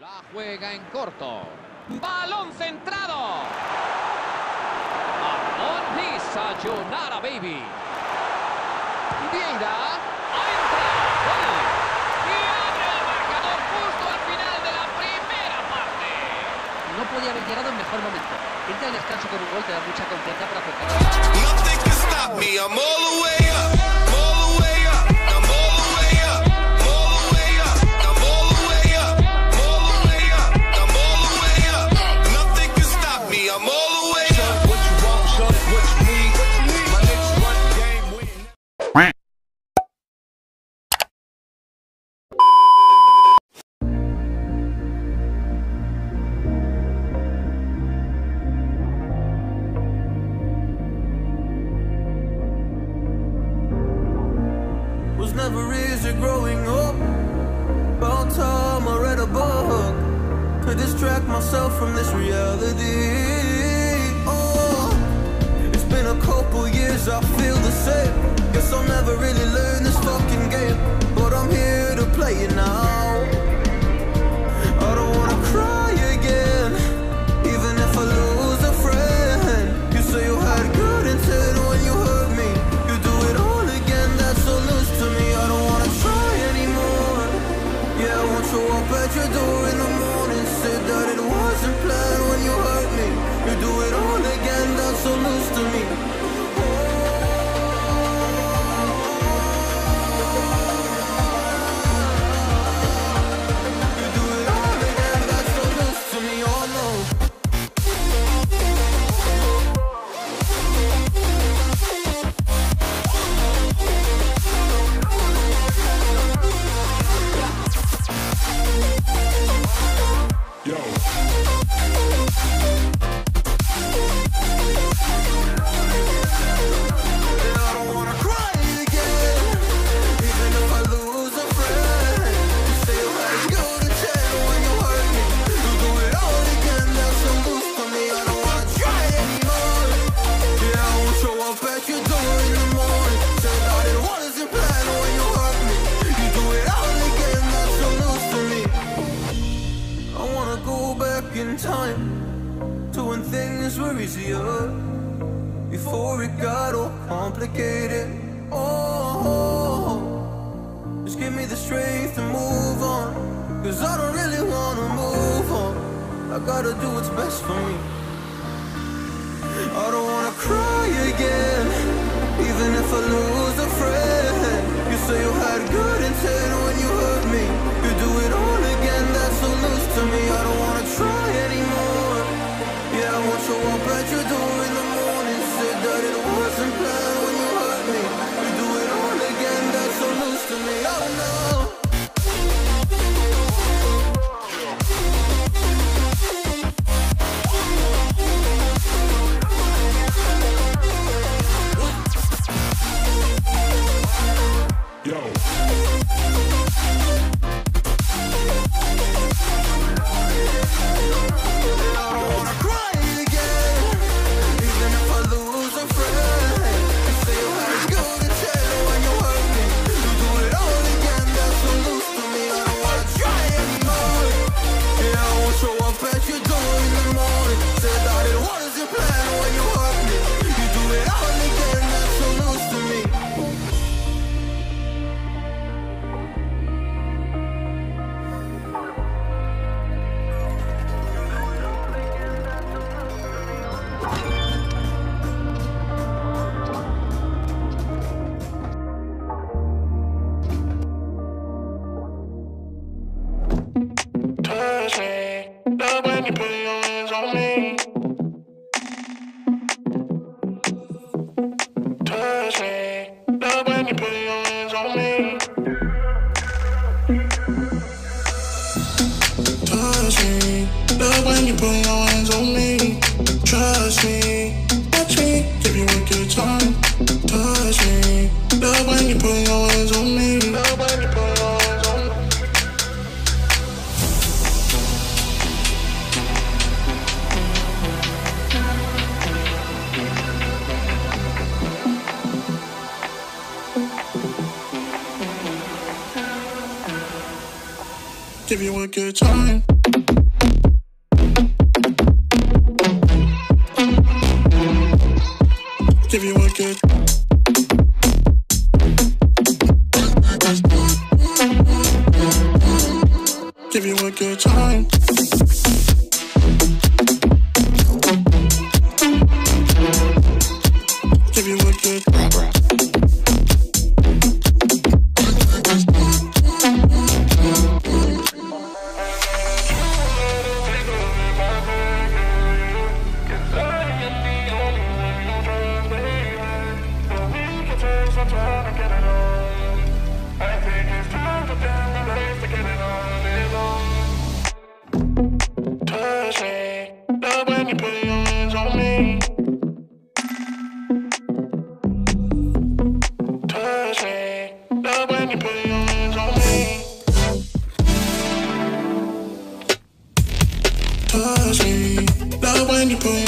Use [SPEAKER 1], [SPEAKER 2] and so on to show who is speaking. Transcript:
[SPEAKER 1] La juega en corto. Balón centrado. On his Sayonara Baby. Vieira. Entra. Gol. Y abre el marcador justo al final de la primera parte.
[SPEAKER 2] No podía haber llegado en mejor momento. Irte al descanso con un gol te da mucha confianza para acercar.
[SPEAKER 3] Nothing can stop me. I'm all the way up. All the way up.
[SPEAKER 4] memories are growing up. About time I read a book to distract myself from this reality. Oh, it's been a couple years, I feel the same. Guess I'll never really learn this fucking game, but I'm here to play it now. plan when you hurt me. You do it all again, that's so loose to me. back in time to when things were easier. Before it got all complicated. Oh, just give me the strength to move on. Cause I don't really wanna move on. I gotta do what's best for me. I don't wanna cry again, even if I lose a friend. Now, when you
[SPEAKER 5] pull. give you a good time. Give you a good Give you a good time. Give you a good Touch me. Love when you put